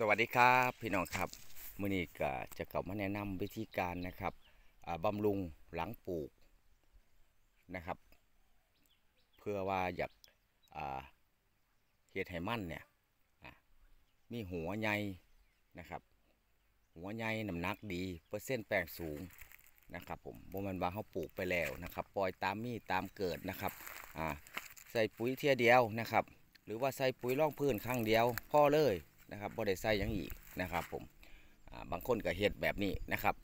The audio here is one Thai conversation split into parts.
สวัสดีครับพี่น้องครับมื่อนี้ก็จะกลับมาแนะนำวิธีการนะครับอ่าบำรุงหลังปลูกนะครับ เพื่อว่าอยากอ่าเฮ็ดให้มันเนี่ยมีหัวใหญ่นะครับ หัวใหญ่น้ำหนักดีเปอร์เซ็นต์แป้งสูงนะครับผมบ่มันว่าเขาปลูกไปแล้วนะครับ ปล่อยตามมีตามเกิดนะครับใส่ปุ๋ยเทียเดียวนะครับ หรือว่าใส่ปุ๋ยร่องพื้นครั้งเดียวพอเลย นะครับบ่ได้ใส่ยังอีกนะครับผมบางคนก็เฮ็ดแบบนี้นะครับ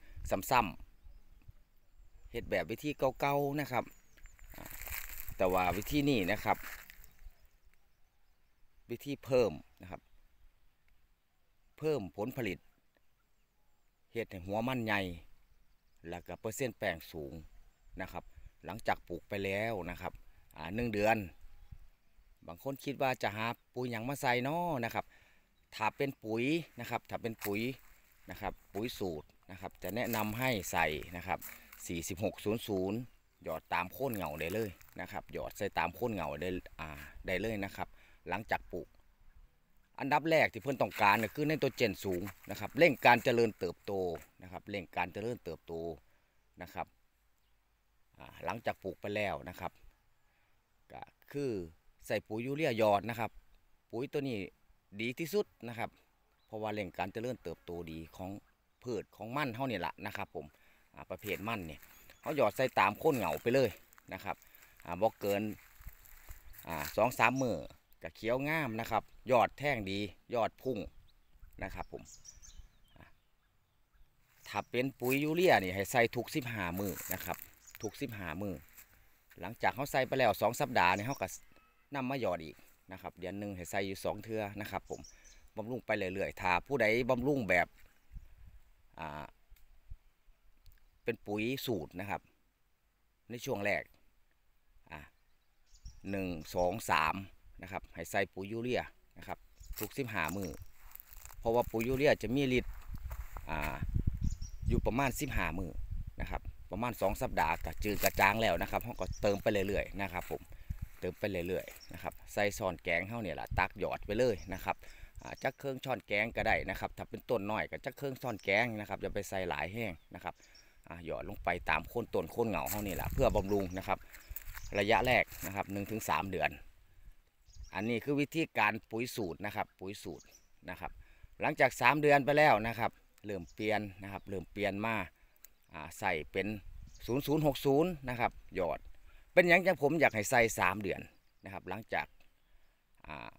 ซ้ำๆเฮ็ดแบบวิธีเก่าๆนะครับ แต่ว่าวิธีนี้นะครับ วิธีเพิ่มนะครับ เพิ่มผลผลิตเฮ็ดหัวมันใหญ่แล้วก็เปอร์เซ็นต์แป้งสูงนะครับ หลังจากปลูกไปแล้วนะครับอ่าหนึ่งเดือน บางคนคิดว่าจะหาปุ๋ยหยังมาใส่นาะนะครับ ถ้าเป็นปุ๋ยนะครับถ้าเป็นปุ๋ยนะครับปุ๋ยสูตรนะครับจะแนะนำให้ใส่นะครับ4600 หยอดตามโค่นเหงาได้เลยนะครับหยอดใส่ตามโค่นเหงาได้อ่าได้เลยนะครับ หลังจากปลูก อันดับแรกที่เพื่อนต้องการเนี่ยคือในตัวเจนสูงนะครับเร่งการเจริญเติบโตนะครับเร่งการเจริญเติบโตนะครับหลังจากปลูกไปแล้วนะครับก็คือใส่ปุ๋ยยูเรียหยอดนะครับ ปุ๋ยตัวนี้ ดีที่สุดนะครับ เพราะว่าเร่งการเจริญเติบโตดีของพืชของมันเท่านี่แหละนะครับ ผมประเภทมันเนี่ยเขาหยอดใส่ตามโค่นเหงาไปเลยนะครับบอกเกินสองสามมือกับเขียวงามนะครับยอดแท่งดียอดพุ่งนะครับผมถ้าเป็นปุ๋ยยูเรียนี่ให้ใส่ทุกสิบหามือนะครับทุกสิบหามือหลังจากเขาใส่ไปแล้วสองสัปดาห์เนี่ยเขาก็นำมาหยอดอีก นะครับเดือนหนึ่งให้ใส่อยู่สองเทือนะครับผมบำรุงไปเรื่อยๆถ้าผู้ใดบำรุงแบบอ่าเป็นปุ๋ยสูตรนะครับ ในช่วงแรกอ่าหนึ่งสองสามนะครับให้ใส่ปุ๋ยยูเรียนะครับทุกสิบหามือเพราะว่าปุ๋ยยูเรียจะมีฤทธิ์อ่าอยู่ประมาณสิบหามือนะครับประมาณ2สัปดาห์ก็จืดกระจางแล้วนะครับเขาก็เติมไปเรื่อยๆนะครับผม เติมไปเรื่อยๆนะครับใส่ซอนแกงเข้าเนี่ยแหละตักหยอดไปเลยนะครับจักเครื่องช้อนแกงก็ได้นะครับถ้าเป็นต้นน้อยก็จักเครื่องช้อนแกงนะครับอย่าไปใส่หลายแห้งนะครับหยอดลงไปตามโคนต้นโคนเหงาเขานี่แหละเพื่อบำรุงนะครับ ระยะแรกนะครับ1-3ถึงเดือน อันนี้คือวิธีการปุ๋ยสูตรนะครับ ปุ๋ยสูตรนะครับ หลังจาก 3 เดือนไปแล้วนะครับเริ่มเปลี่ยนนะครับเริ่มเปลี่ยนมาอ่าใส่เป็น 0060นะครับหยอด เป็นอย่างจังผมอยากให้ใส่3เดือนนะครับหลังจากอา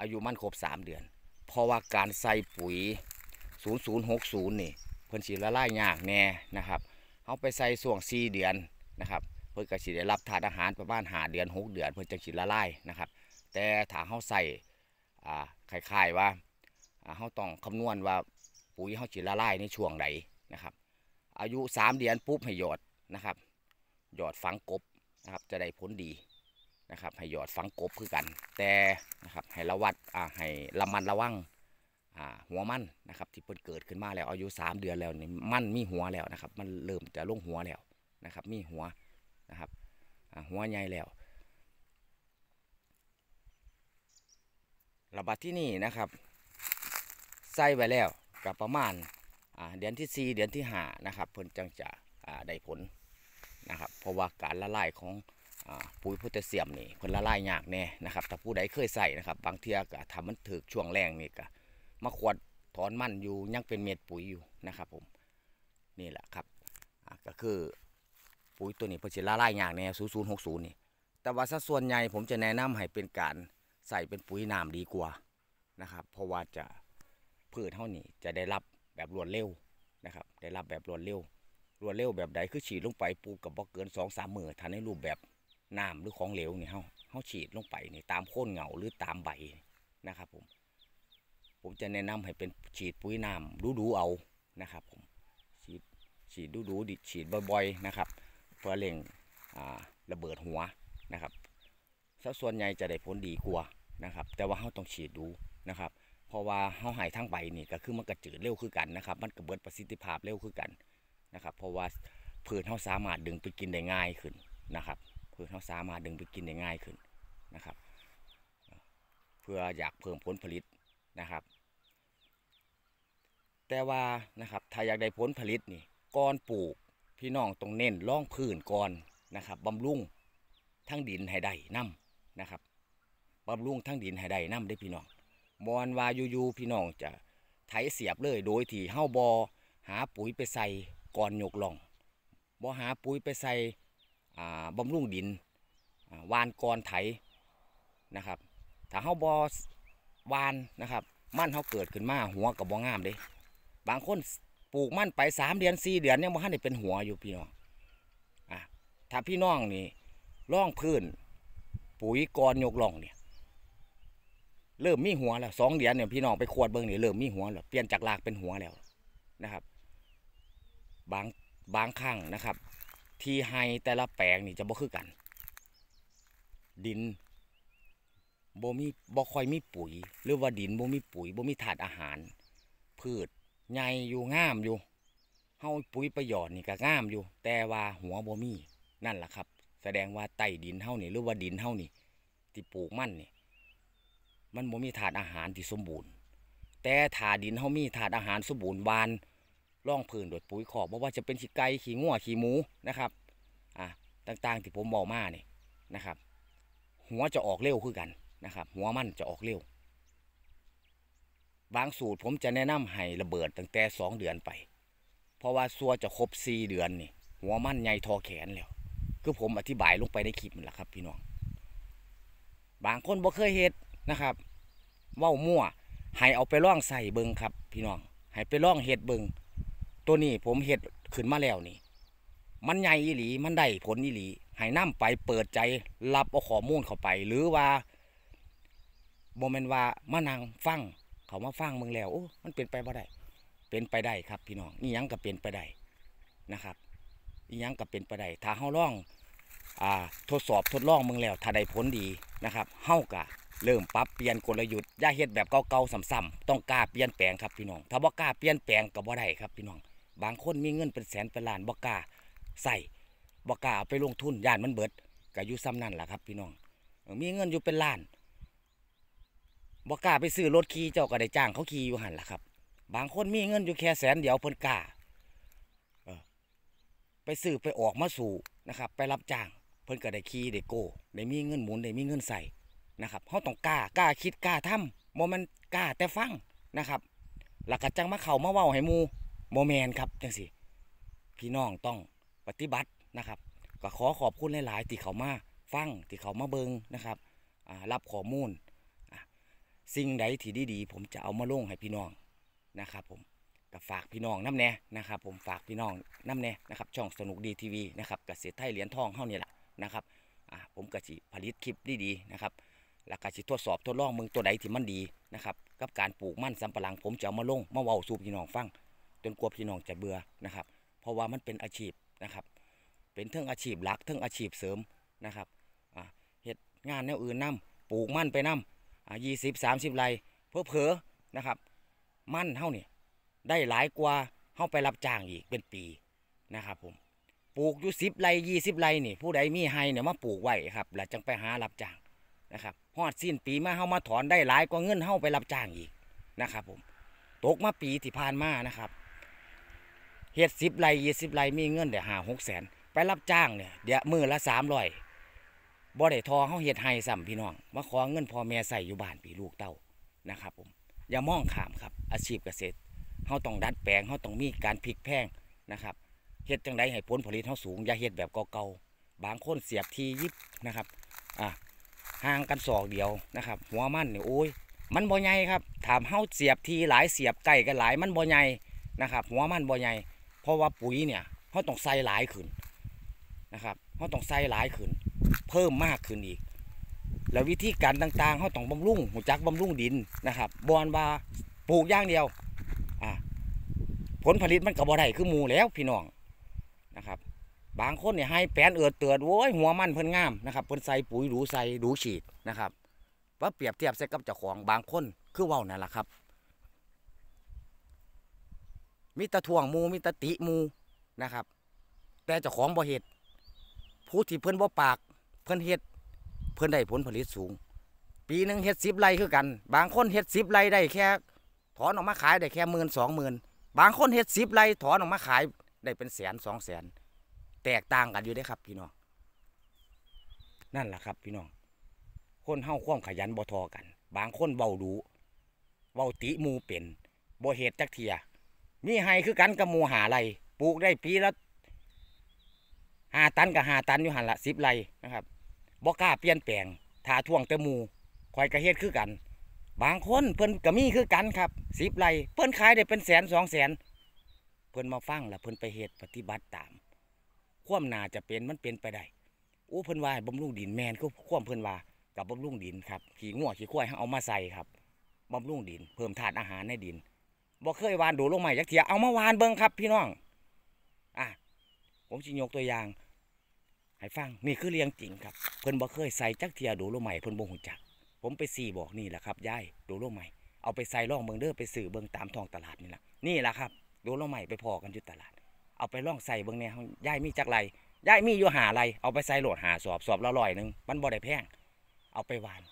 อายุมันครบ3เดือน เพราะว่าการใส่ปุ๋ย 0060 นี่เพิ่นสิละลายยากแน่นะครับเอาไปใส่ส่วง4เดือนนะครับเพิ่นก็สิได้รับทานอาหารประมาณ5เดือน6เดือนเพิ่นจังสิละลายนะครับ แต่ถ้าเฮาใส่คล้ายๆว่าอ่าเฮาต้องคำนวณว่าปุ๋ยเฮาสิละลายในช่วงใดนะครับ อายุ3เดือนปุ๊บให้หยอดนะครับหยอดฝังกบ นะครับ จะได้ผลดีนะครับให้หยอดฝังกบคือกัน แต่นะครับให้ระวัดอ่าให้ระมัดระวังอ่าหัวมันนะครับ ที่เพิ่นเกิดขึ้นมาแล้วอายุ 3 เดือนแล้วนี่มันมีหัวแล้วนะครับ มันเริ่มจะลงหัวแล้วนะครับ มีหัวนะครับอ่าหัวใหญ่แล้วระบาดที่นี่นะครับใส่ไว้แล้วกับประมาณอ่าเดือนที่ 4 เดือนที่5นะครับเพิ่นจังจะได้ผล นะครับ เพราะว่าการละลายของอปุ๋ยโพแทสเซียมนี่เพิ่นละลายยากแน่นะครับถ้าผู้ใดเคยใส่นะครับ บางเทียก็ทำมันถึกช่วงแรงนี่ก็มาขวดถอนมันอยู่ยังเป็นเม็ดปุ๋ยอยู่นะครับผมนี่แหละครับก็คือปุ๋ยตัวนี้เพิ่นสิละลายยากแน่0060นี่แต่ว่าสัดส่วนใหญ่ผมจะแนะนำให้เป็นการใส่เป็นปุ๋ยน้ำดีกว่านะครับเพราะว่าจะพืชเท่านี้จะได้รับแบบรวดเร็วนะครับ ได้รับแบบรวดเร็ว รวดเร็วแบบใดคือฉีดลงไปปูกับบ่เกินสองสามมือถ้าในรูปแบบน้ำหรือของเหลวนี่เฮาเฮาฉีดลงไปนี่ตามโค่นเหงาหรือตามใบนะครับผม ผมจะแนะนำให้เป็นฉีดปุ๋ยน้ำดูดูเอานะครับผมฉีดฉีดดูดูดิฉีดบ่อยๆนะครับ เพื่อเร่งอ่าระเบิดหัวนะครับสัดส่วนใหญ่จะได้ผลดีกว่านะครับ แต่ว่าเฮาต้องฉีดดูนะครับ เพราะว่าเฮาหายทั้งใบนี่ก็คือมันกระจืดเร็วคือกันนะครับ มันกระเบิดประสิทธิภาพเร็วคือกัน นะครับเพราะว่าพืชเฮาสามารถดึงไปกินได้ง่ายขึ้นนะครับพืชเฮาสามารถดึงไปกินได้ง่ายขึ้นนะครับ เพื่ออยากเพิ่มผลผลิตนะครับ แต่ว่านะครับถ้าอยากได้ผลผลิตนี่ก่อนปลูกพี่น้องต้องเน้นร่องพื้นก่อนนะครับบำรุงทั้งดินให้ได้นํนะครับบำรุงทั้งดินให้ได้นํได้พี่น้องมอนว่าอยู่ๆพี่น้องจะไถเสียบเลยโดยที่เฮาบอหาปุ๋ยไปใส่ ก่อนยกล่องบอหาปุ๋ยไปใส่บำรุงดินวานก่อนไถนะครับ ถ้าเฮาบอวานนะครับมั่นเฮาเกิดขึ้นมาหัวกับบ่งามเด้บางคนปลูกมั่นไปสามเดือนสี่เดือนยังบ่ทันได้เป็นหัวอยู่พี่น้องอะถ้าพี่น้องนี่ร่องพื้น ปุ๋ยกรยกล่องเนี่ย เริ่มมีหัวแล้วสองเดือนเนี่ยพี่น้องไปขวดเบิ่งเนี่ยเริ่มมีหัวแล้วเปลี่ยนจากรากเป็นหัวแล้วนะครับ บางบางครั้งนะครับ ที่ให้แต่ละแปลงนี่จะบ่คือกัน ดินบ่มีบ่ค่อยมีปุ๋ย หรือว่าดินบ่มีปุ๋ยบ่มีถาดอาหาร พืชใหญ่อยู่งามอยู่เฮาปุ๋ยประหยอดนี่ก็งามอยู่ แต่ว่าหัวบ่มีนั่นแหละครับ แสดงว่าใต้ดินเฮานี่หรือว่าดินเฮานี่ที่ปลูกมันนี่มันบ่มีถาดอาหารที่สมบูรณ์ แต่ถาดินเฮามีถาดอาหารสมบูรณ์บาน ร่องพื้นโดยปุ๋ยขอกบ่ว่าจะเป็นขี้ไก่ขี้งัวขี้หมูนะครับอะต่างๆที่ผมบอกมาเนี่ยนะครับ หัวจะออกเร็วคือกันนะครับ หัวมันจะออกเร็ว บางสูตรผมจะแนะนำให้ระเบิดตั้งแต่สองเดือนไป เพราะว่าซัวจะครบสี่เดือนนี่หัวมันใหญ่ทอแขนแล้ว คือผมอธิบายลงไปในคลิปนั่นแหละครับ พี่น้อง บางคนบ่เคยเฮ็ดนะครับเว้ามั่วให้เอาไปล่องใส่เบิงครับ พี่น้องให้ไปล่องเฮ็ดเบิง ตัวนี้ผมเฮ็ดขึ้นมาแล้วนี่ มันใหญ่อีหลีมันได้ผลอีหลีให้นํไปเปิดใจรับเอาข้อมูลเข้าไป หรือว่าบ่แม่นว่ามานั่งฟังเขามาฟังมึงแล้วโอ้มันเป็นไปบ่ได้ เป็นไปได้ครับ พี่น้องนี่ยังก็เป็นไปได้นะครับนี่ยังก็เป็นไปได้ถ้าเฮาลองอ่าทดสอบทดลองมึงแล้ว ถ้าได้ผลดีนะครับเฮากะเริ่มปรับเปลี่ยนกลยุทธ์ย่าเฮ็ดแบบเก่าๆซ้ำๆต้องกล้าเปลี่ยนแปลงครับพี่น้อง ถ้าบ่กล้าเปลี่ยนแปลงก็บ่ได้ครับพี่น้อง บางคนมีเงินเป็นแสนเป็นล้านบ่กล้าใส่บ่กล้าเอาไปลงทุนย่านมันเบิดก็อยู่ซ้ำนั่นแหละครับ พี่น้อง มีเงินอยู่เป็นล้านบ่กล้าไปซื้อรถขี่เจ้าก็ได้จ้างเขาขี่อยู่หันล่ะครับ บางคนมีเงินอยู่แค่แสนเดียวเพิ่นกล้าไปซื้อไปออกมาสู่นะครับ ไปรับจ้างเพิ่นก็ได้ขี่ได้โก้ได้มีเงินหมุนได้มีเงินใส่นะครับเฮาต้องกล้ากล้าคิดกล้าทำบ่แม่นกล้าแต่ฟังนะครับแล้วก็จังมาเข้ามาเว้าให้ หมู่บ่แมนครับจังซี่พี่น้องต้องปฏิบัตินะครับก็ขอขอบคุณหลาย ๆ ที่เขามาฟังที่เขามาเบิงนะครับรับข้อมูลสิ่งใดที่ดี ๆ ผมจะเอามาลงให้พี่น้องนะครับผมก็ฝากพี่น้องน้ำแน่นะครับ ผมฝากพี่น้องน้ำแน่นะครับ ช่องสนุกดีทีวีนะครับเกษตรไทยเหรียญทองเท่านี้แหละนะครับผมก็สิผลิตคลิปดีๆนะครับแล้วก็สิทดสอบทดลองมึงตัวใดที่มันดีนะครับกับการปลูกมันสำปะหลังผมจะเอามาลงมาเว้าสู่พี่น้องฟัง จนกลัวพี่น้องจะเบื่อนะครับ เพราะว่ามันเป็นอาชีพนะครับ เป็นเทิงอาชีพหลักเทิงอาชีพเสริมนะครับเฮ็ดงานแนวอื่นนํปลูกมันไปนำยี่สิบสามสิบไร่เพอเพอนะครับ มันเท่านี่ได้หลายกว่าเฮาไปรับจ้างอีกเป็นปีนะครับผมปลูกอยู่สิบไร่ยี่สิบไร่นี่ ผู้ใดมีให้เนี่ยมาปลูกไว้ครับแล้วจังไปหารับจ้างนะครับฮอดสิ้นปีมาเฮามาถอนได้หลายกว่าเงินเฮาไปรับจ้างอีกนะครับผมตกมาปีที่ผ่านมานะครับ เฮ็ดสิบไร่ยี่สิบไร่มีเงินเดี๋ยวหาหกแสนไปรับจ้างเนี่ยเดี๋ยวมือละสามร้อยบ่ได้ทอเฮาเฮ็ดให้ซ้ำพี่น้องมาขอเงินพ่อแม่ใส่อยู่บ้านพี่ลูกเต้านะครับผมอย่ามองขามครับ อาชีพเกษตรเฮาต้องดัดแปลงเฮาต้องมีการพลิกแพงนะครับเฮ็ดจังไดให้ผลผลิตเฮาสูงอย่าเฮ็ดแบบเก่าๆบางคนเสียบทียิบนะครับอะห่างกันศอกเดียวนะครับ หัวมันเนี่ยโอ้ยมันบ่ใหญ่ครับถามเฮาเสียบทีหลายเสียบใกล้กันหลายมันบ่ใหญ่นะครับ หัวมันบ่ใหญ่ เพราะว่าปุ๋ยเนี่ยเฮาต้องใส่หลายขึ้นนะครับเฮาต้องใส่หลายขึ้น เพิ่มมากขึ้นอีก แล้ววิธีการต่างๆเขาต้องบำรุงหูจักบำรุงดินนะครับบอนว่าปลูกอย่างเดียวอ่าผลผลิตมันก็บ่ได้คือหมูแล้วพี่น้องนะครับ บางคนเนี่ยให้แปลนเอือดเตือดโว้ยหัวมันเพิ่นงามนะครับเพิ่นใส่ปุ๋ยหรูใส่หรูฉีดนะครับว่าเปรียบเทียบใส่กับเจ้าของบางคนคือเว้านั่นแหละครับ มีตะทวงมูมีตะติมูนะครับ แต่เจ้าของบ่เฮ็ดผู้ที่เพิ่อนบ่ปาก เพิ่อนเฮ็ดเพิ่อนได้ผลผลิตสูง ปีหนึ่งเฮ็ดสิบไร่คือกัน บางคนเฮ็ดสิบไร่ได้แค่ถอนออกมาขายได้แค่หมื่นสองหมื่นบางคนเฮ็ดสิบไร่ถอนออกมาขายได้เป็นแสนสองแสนแตกต่างกันอยู่เด้ครับพี่น้องนั่นแหละครับ พี่น้อง คนเฮาความขยันบ่ทอกัน บางคนเบาดูเบาติมูเป็นบ่เฮ็ดจักเทีย มีให้คือกันกับหมูหาไรปลูกได้ปีละหาตันกับหาตันอยู่หันละสิบไรนะครับบ่กล้าเปลี่ยนแปลงถาท่วงแต่หมูคอยกระเฮ็ดคือกัน บางคนเพิ่นก็มีคือกันครับสิบไรเพิ่นขายได้เป็นแสนสองแสนเพิ่นมาฟังแล้วเพิ่นไปเฮ็ดปฏิบัติตาม ความนาจะเป็นมันเป็นไปได้อู้เพิ่นว่าให้บำรุงดินแมนก็ความเพิ่นว่ากับบำรุงดินครับ ขี้งัวขี้ควายเอามาใส่ครับบำรุงดิน เพิ่มธาตุอาหารในดิน บ่เคยวานดูลงใหม่จักเทียเอามาวานเบิ่งครับพี่น้องอะผมสิยกตัวอย่างให้ฟังนี่คือเรียงจริงครับเพิ่นบ่เคยใส่จักเทียดูลงใหม่เพิ่นบ่ฮู้จัก ผมไปสี่บอกนี่แหละครับยายดูลงใหม่เอาไปใส่ร่องเบิ่งเด้อไปสื่อเบิ่งตามท้องตลาดนี่แหละนี่แหละครับดูลงใหม่ไปพอกันอยู่ตลาด เอาไปล่องใส่เบิ่งเนี่ยยายมีจักไรยายมีอยู่หาไรเอาไปใส่โหลดหาสอบสอบละร้อยหนึ่งมันบ่ได้แพงเอาไปหวาน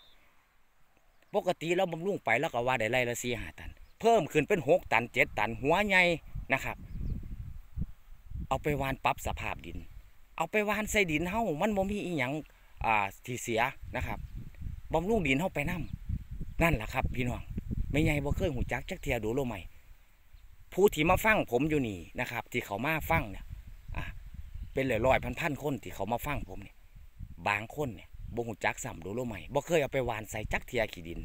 ปกติแล้วบำรุงไปแล้วก็ว่าได้ไรละสี่หาตัน เพิ่มขึ้นเป็นหกตันเจ็ดตันหัวใหญ่นะครับ เอาไปวานปรับสภาพดิน เอาไปวานใส่ดินเฮ้ามันบ่มีอีหยังอ่าที่เสียนะครับบำรุงดินเฮ้าไปนํนั่นแหละครับ พี่น้องไม่ใหญ่บ่เคยหูจักจักเทียดูโลใหม่ผู้ที่มาฟังผมอยู่นี่นะครับ ที่เขามาฟังเนี่ยอะเป็นหลายร้อยพันพันคนที่เขามาฟังผมเนี่ยบางคนเนี่ยบ่หูจักซ้ำดูโลใหม่บ่เคยเอาไปวานใส่จักเทียขี้ดิน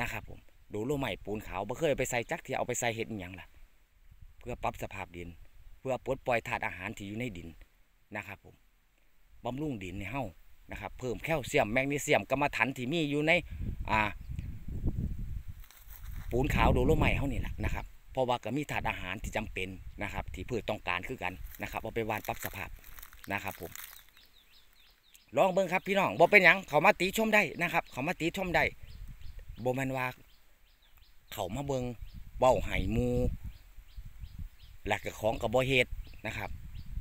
นะครับผม ดูโลใหม่ปูนขาวบ่เคยไปใส่จักทียเอาไปใส่เห็ดอย่างล่ะ เพื่อปรับสภาพดิน เพื่อปลดปล่อยธาตุอาหารที่อยู่ในดินนะครับผมบำรุงดินในเฮ้านะครับ เพิ่มแคลเซียมแมกนีเซียมกรรมฐานที่มีอยู่ในอ่าปูนขาวโดโลไมต์เขานี่แหละนะครับเพราะว่าก็มีถาดอาหารที่จำเป็นนะครับ ที่พืชต้องการคือกันนะครับเอาไปวานปรับสภาพนะครับผมลองเบิ่งครับพี่น้องบ่เป็นหยังเขามาตีชมได้นะครับ เขามาตีชมได้โบแม่นว่า เขามาเบิงเว้าไห้หมูหลักของกับบ่เฮดนะครับ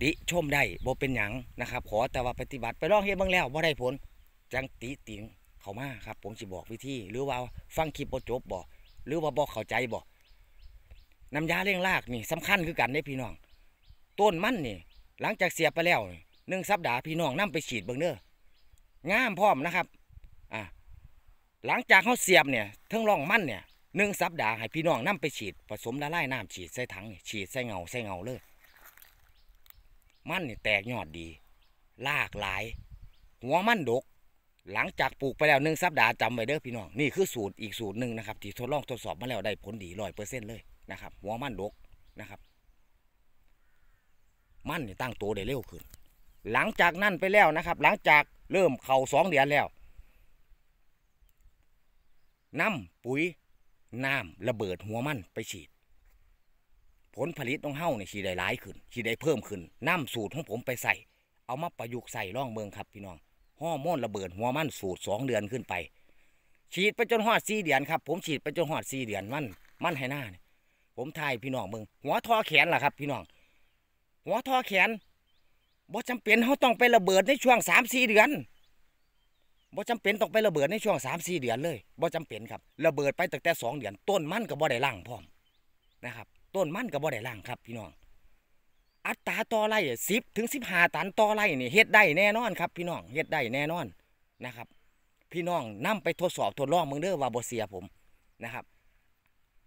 ติชมได้บ่เป็นหยังนะครับ ขอแต่ว่าปฏิบัติไปลองเฮ็ดบิ่งแล้วบ่ได้ผลจังติติงเขามาครับ ผมสิบอกวิธี หรือว่าฟังคลิปบ่จบบ่หรือว่าบอกเข้าใจบอกน้ำยาเลี้ยงรากนี่สำคัญคือกันได้พี่น้อง ต้นมันนี่ หลังจากเสียไปแล้วนี่หนึ่งสัปดาห์พี่น้องนํไปฉีดเบิ่งเด้องามพร้อมนะครับอะหลังจากเขาเสียบเนี่ยทั้งร่องมันเนี่ย หนึ่งสัปดาห์ให้พี่น้องนํไปฉีด ผสมละลายน้ำฉีดใส่ถังฉีดใส่เงาใส่เงาเลย มันนี่แตกยอดดีรากหลาย หัวมันดก หลังจากปลูกไปแล้วหนึ่งสัปดาห์จำไว้เด้อพี่น้องนี่คือสูตรอีกสูตรหนึ่งนะครับที่ทดลองทดสอบมาแล้วได้ผลดีร้อยเปอร์เซ็นต์เลยนะครับ หัวมันดกนะครับ มันนี่ตั้งตัวได้เร็วขึ้น หลังจากนั้นไปแล้วนะครับ หลังจากเริ่มเข่าสองเดือนแล้วน้ำปุ๋ย น้ำระเบิดหัวมันไปฉีด ผลผลิตของเฮ้าเนี่ยฉีดได้หลายขึ้นฉีดได้เพิ่มขึ้นน้ำสูตรของผมไปใส่ เอามาประยุกต์ใส่ร่องเมืองครับพี่น้องฮอร์โมนระเบิดหัวมันสูตรสองเดือนขึ้นไป ฉีดไปจนหอดสี่เดือนครับ ผมฉีดไปจนหอดสี่เดือนมันมันให้หน้าเนี่ยผมทายพี่น้องเบิ่งหัวทอแขนล่ะครับ พี่น้อง หัวทอแขนบ่จำเป็นเขาต้องไประเบิดในช่วงสามสี่เดือน บ่จำเป็นต้องไประเบิดในช่วงสามสี่เดือนเลยบ่จำเป็นครับระเบิดไปตั้งแต่สองเดือน ต้นมันก็บ่ได้ล่างพร้อมนะครับ ต้นมันก็บ่ได้ล่างครับ พี่น้อง อัตราต่อไร่สิบถึงสิบห้าตันต่อไร่นี่เฮ็ดได้แน่นอนครับ พี่น้องเฮ็ดได้แน่นอนนะครับ พี่น้องนํไปทดสอบทดลองมืองเด้อว่าบ่เสียผมนะครับ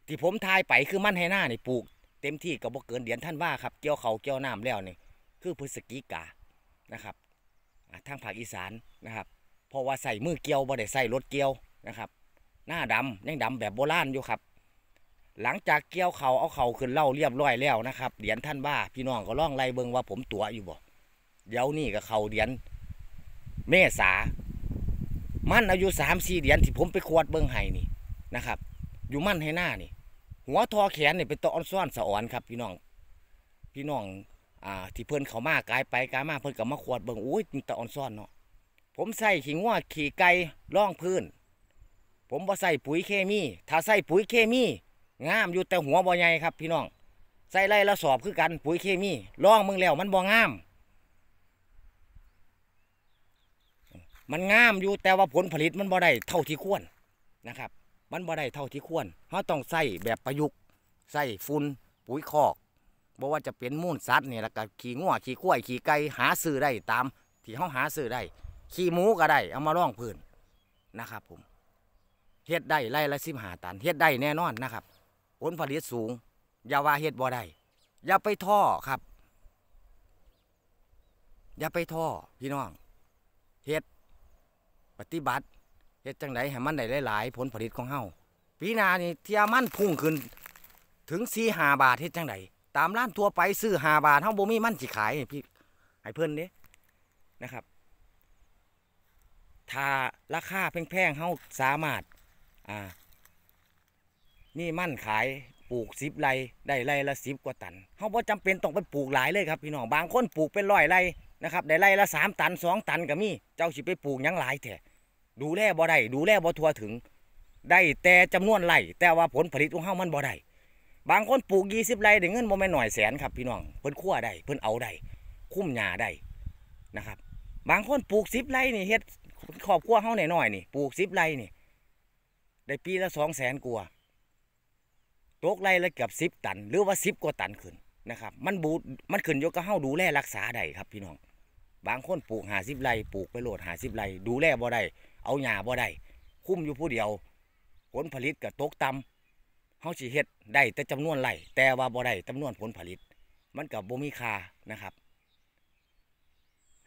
ที่ผมทายไปคือมันให้หน้านี่ปลูก เต็มที่ก็บ่เกินเดือนท่านว่าครับเกี่ยวเขาเกี่ยวน้ำแล้วนี่คือพฤศจิกานะครับทางภาคอีสานนะครับ เพราะว่าใส่มือเกี่ยวบ่ได้ใส่รถเกี่ยวนะครับ หน้าดำยังดำแบบโบราณอยู่ครับ หลังจากเกี่ยวเขาเอาเขาขึ้นเล่าเรียบร้อยแล้วนะครับเดียนท่านว่าพี่น้องก็ล่องไล่เบิงว่าผมตัวอยู่บ่เดี๋ยวนี่ก็เขาเดียนเมษา มันอายุสามสี่เดือนที่ผมไปควดเบิ้งไห้นี่นะครับ อยู่มั่นให้หน้านี่ หัวทอแขนนี่เป็นตอ่อนซ้อนสะอ่อนครับพี่น้องพี่น้องอ่าที่เพิ่อนเขามากายไปกายมาเพิ่อนก็มาควดเบิ้งโอ้ยมันตะอ่อนซ้อนเนาะ ผมใส่ขิงว่าขี่ไก่ล่องพื้น ผมบ่ใส่ปุ๋ยเคมี ถ้าใส่ปุ๋ยเคมีงามอยู่แต่หัวบ่ใหญ่ครับพี่น้อง ใส่ไรละสอบคือกันปุ๋ยเคมีล่องมึงแล้วมันบ่งาม มันงามอยู่แต่ว่าผลผลิตมันบ่ได้เท่าที่ควรนะครับ มันบ่ได้เท่าที่ควรเราต้องใส่แบบประยุกต์ใส่ฝุ่นปุ๋ยคอกบ่ว่าจะเป็นมูลสัตว์นี่ยแล้วก็ขี้งัวขี่กล้วยขี้ไก่หาซื้อได้ตาม ที่เฮาหาซื้อได้ ขี้หมูก็ได้ เอามาร่องพื้นนะครับผมเฮ็ดได้ไร่ละสิบหาตันเฮ็ดได้แน่นอนนะครับ ผลผลิตสูง อย่าว่าเฮ็ดบ่ได้อย่าไปท่อครับ อย่าไปท่อพี่น้องเฮ็ดปฏิบัติเฮ็ดจังไดให้มันได้หลายๆผลผลิตของเฮาปีนานี่เทียมันพุ่งขึ้น ถึงสี่ห้าบาทเฮ็ดจังไดตามร้านทั่วไปซื้อห้าบาทเฮาบ่มีมันสิขายให้พี่ให้เพิ่นเด้นะครับ ถ้าราคาแพงๆเฮาสามารถอ่านี่มั่นขายปลูกสิบไรได้ไรละสิบกว่าตันเขาบ่จำเป็นต้องไปปลูกหลายเลยครับพี่น้องบางคนปลูกเป็นร้อยไรนะครับได้ไรละสามตันสองตันก็มีเจ้าสิไปปลูกยังหลายแท้ดูแลบ่ได้ดูแลบ่ทั่วถึง ได้แต่จำนวนไรแต่ว่าผลผลิตของเฮามันบ่ได้บางคนปลูกยี่สิบไรได้เงินบ่แม่หน่อยแสนครับพี่น้องเพิ่นคั่วได้เพิ่นเอาได้คุ้มหญ้าได้นะครับ บางคนปลูกสิบไรนี่เฮ็ด ครอบครัวเฮาหน่อยๆนี่ปลูกสิบไร่นี่ ได้ปีละสองแสนกว่าตกไร่ละเกือบสิบตัน หรือว่าสิบกว่าตันขึ้นนะครับ มันบูมันขึ้นยกกับเฮาดูแลรักษาได้ครับพี่น้อง บางคนปลูกหาสิบไร่ปลูกไปโหลดหาสิบไร่ดูแลบ่ได้เอาหญ้าบ่ได้คุ้มอยู่ผู้เดียว ผลผลิตก็ตกต่ำเฮาสิเฮ็ดได้แต่จำนวนไร่แต่ว่าบ่ได้จำนวนผลผลิต มันก็บ่มีค่านะครับ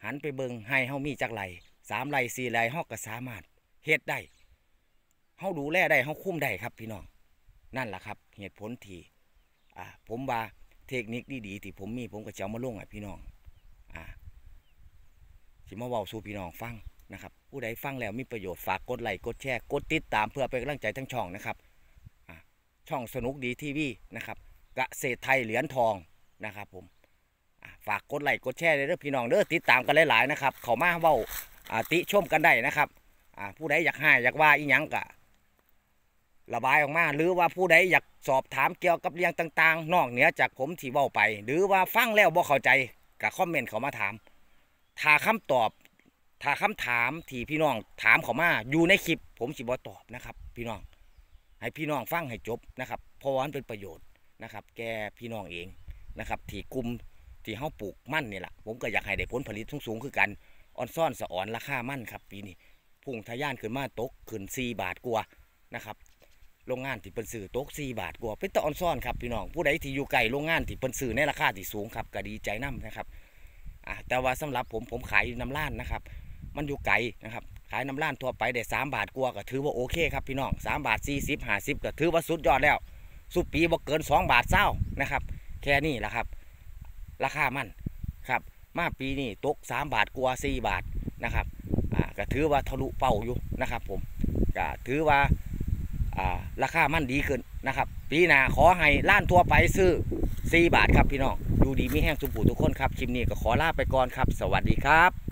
หันไปเบิงให้เฮามีจักไร่ สามไร่สี่ไร่เฮาก็สามารถเฮ็ดได้เฮาดูแลได้เฮาคุ้มได้ครับพี่น้องนั่นแหละครับ เหตุผลที่อ่าผมว่าเทคนิคดีๆที่ผมมีผมก็จะเอามาลงให้พี่น้องอ่าสิมาเว้าสู่พี่น้องฟังนะครับ ผู้ใดฟังแล้วมีประโยชน์ฝากกดไลค์กดแชร์กดติดตามเพื่อเป็นกำลังใจทั้งช่องนะครับอ่าช่องสนุกดีทีวีนะครับเกษตรไทยเหรียญทองนะครับผมฝากกดไลค์กดแชร์เด้อพี่น้องเด้อติดตามกันหลายๆนะครับเขามาเว้าอ่า ติชมกันได้นะครับอ่าผู้ใดอยากให้อยากว่าอีหยังกะระบายออกมา หรือว่าผู้ใดอยากสอบถามเกี่ยวกับเรื่องต่างๆ นอกเหนือจากผมที่เว้าไป หรือว่าฟังแล้วบ่เข้าใจก็คอมเมนต์เขามาถาม ถ้าคำตอบ ถ้าคำถามที่พี่น้องถามเขามาอยู่ในคลิป ผมสิบ่ตอบนะครับ พี่น้อง ให้พี่น้องฟังให้จบนะครับ เพราะว่ามันเป็นประโยชน์นะครับ แกพี่น้องเองนะครับ ที่กลุ่มที่เฮาปลูกมั่นนี่แหละผมก็อยากให้ได้ผลผลิตสูงๆคือกัน อ่อนซ่อนสะอ่อนราคามั่นครับ ปีนี้พุ่งทะยานขึ้นมาตกขึ้น4บาทกว่านะครับโรงงานที่เปิ้นซื้อตก4บาทกว่าเป็นตะออนซ่อนครับพี่น้องผู้ใดที่อยู่ไกลโรงงานที่เปิ้นซื้อในราคาที่สูงครับก็ดีใจนํนะครับอ่าแต่ว่าสำหรับผมผมขายน้ำล้านนะครับ มันอยู่ไกลนะครับขายน้ำล้านทั่วไปได้3บาทกว่าก็ถือว่าโอเคครับพี่น้อง3บาท40 50ก็ถือว่าสุดยอดแล้วสุปีบ่เกิน2บาทเศร้านะครับ แค่นี้แหละครับ ราคามัน มาปีนี้ตก 3 บาทกว่า4บาทนะครับอ่าก็ถือว่าทะลุเป้าอยู่นะครับ ผมก็ถือว่าอ่าราคามันดีขึ้นนะครับ ปีหน้าขอให้ล้านทั่วไปซื้อ 4 บาทครับพี่น้องอยู่ดีมีแห้งสุปูทุกคนครับคลิปนี้ก็ขอลาไปก่อนครับ สวัสดีครับ